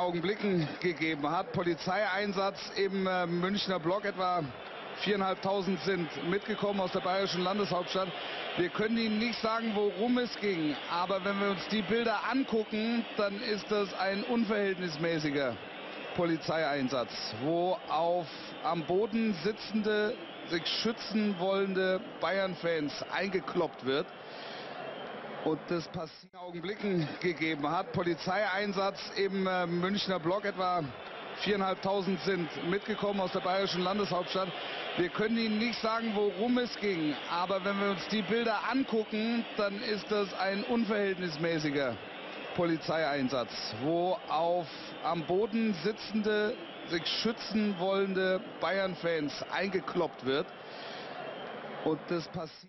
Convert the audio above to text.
Augenblicken gegeben hat. Polizeieinsatz im äh, Münchner Block, etwa 4.500 sind mitgekommen aus der bayerischen Landeshauptstadt. Wir können Ihnen nicht sagen, worum es ging, aber wenn wir uns die Bilder angucken, dann ist das ein unverhältnismäßiger Polizeieinsatz, wo auf am Boden sitzende, sich schützen wollende Bayern-Fans eingekloppt wird und das passiert Augenblicken gegeben hat. Polizeieinsatz im äh, Münchner Block, etwa 4.500 sind mitgekommen aus der bayerischen Landeshauptstadt. Wir können Ihnen nicht sagen, worum es ging, aber wenn wir uns die Bilder angucken, dann ist das ein unverhältnismäßiger Polizeieinsatz, wo auf am Boden sitzende, sich schützen wollende Bayern-Fans eingekloppt wird. Und das passiert.